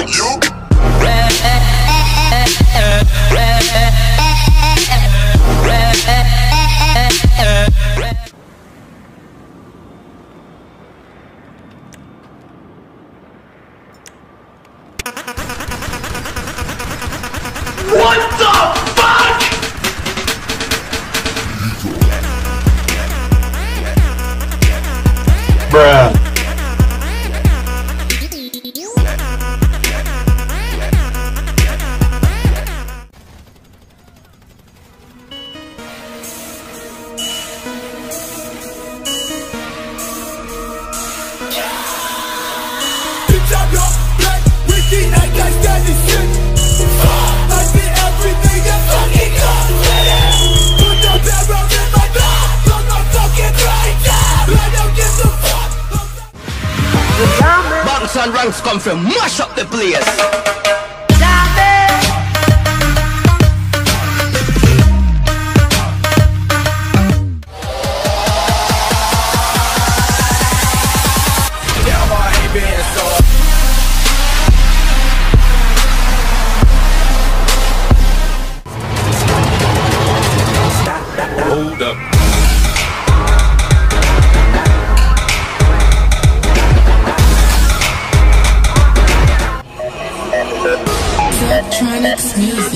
What and ranks come from mash up the place. Electronics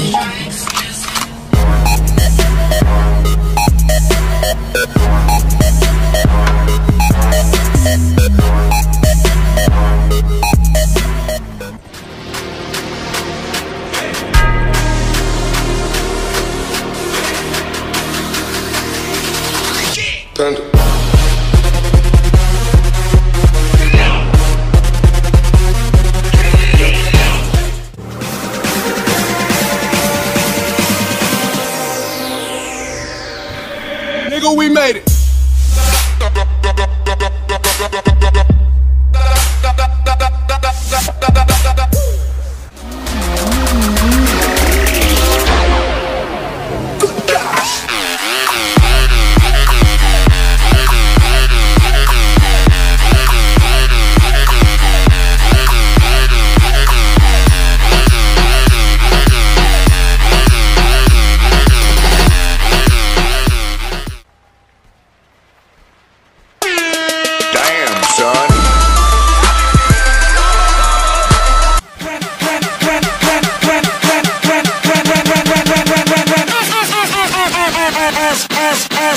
music. Nigga, we made it.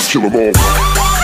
Kill 'em all.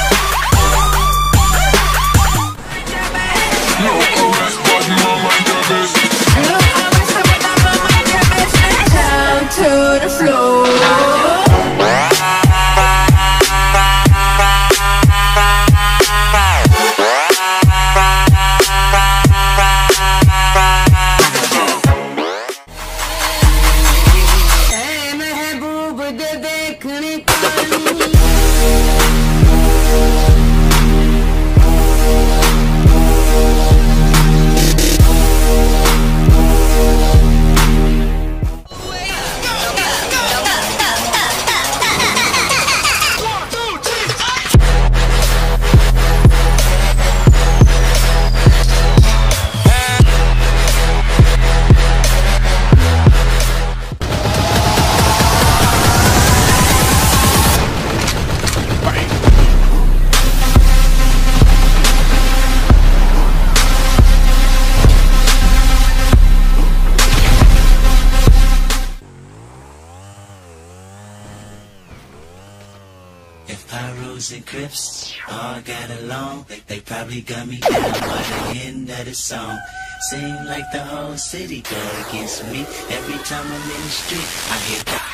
Pyros and Crips all got along, they, probably got me down by the end of the song. Seem like the whole city go against me. Every time I'm in the street, I hear God.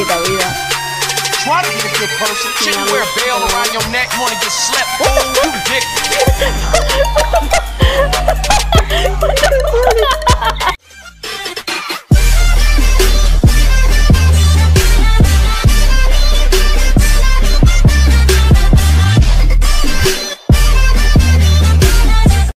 A mí no me vida. Try to be a good person. Shouldn't wear a veil around your neck. Wanna get slept? Fool, you ridiculous.